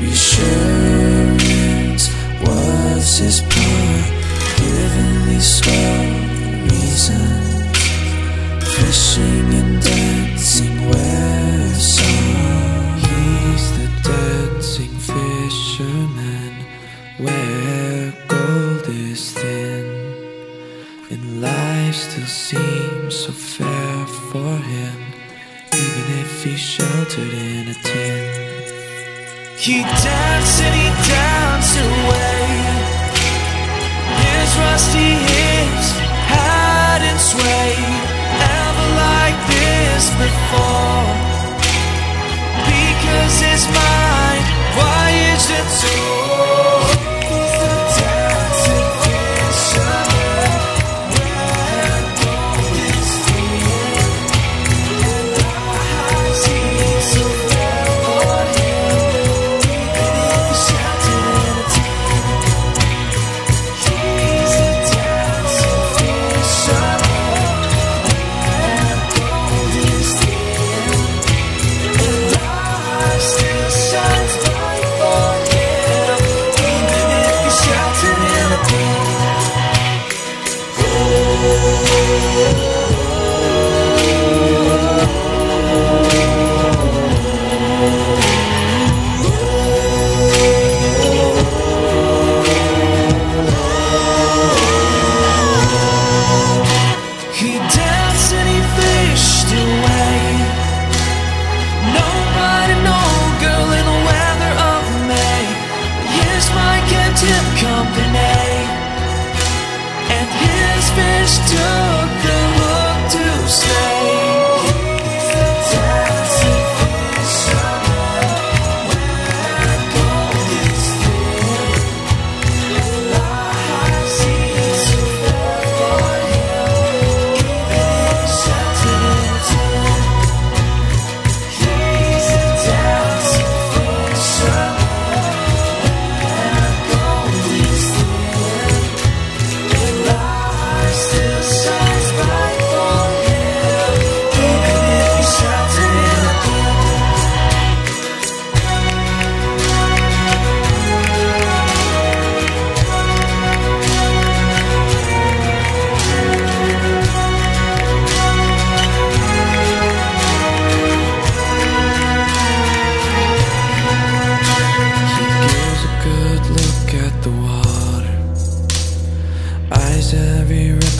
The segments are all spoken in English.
Reassurance was his part, these swell reasons. Fishing and dancing where song. He's the dancing fisherman where gold is thin. And life still seems so fair for him, even if he's sheltered in a tin. He danced and he danced away. His rusty hips hadn't swayed ever like this before. Because his mind voyaged and soared.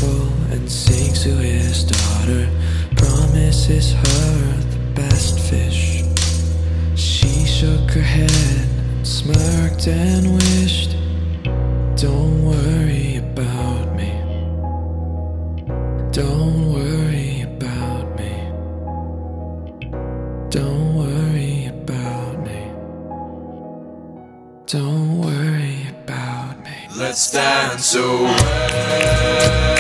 And sings to his daughter. Promises her the best fish. She shook her head, smirked, and wished, Don't worry about me. Don't worry about me. Don't worry about me. Don't worry about me. Let's dance away.